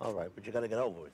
All right, but you gotta get over it.